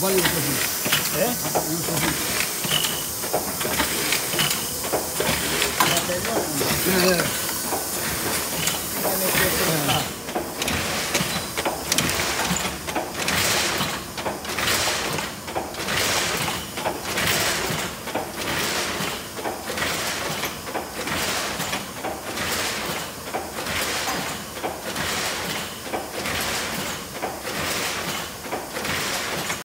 Valeu, Tovinho. É? Valeu, Tovinho. É, é.